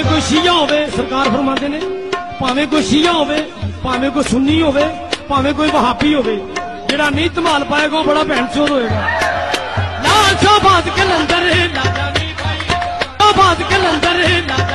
भावे कोई शिया हो सरकार फरमाते ने भावे कोई शिया हो भावे कोई सुनी हो भावे कोई बहापी हो जरा नहीं धमाल पाएगा बड़ा भैन चोर होगा लाल शाह बात कलंधर लाल शाह बात कलंधर लाल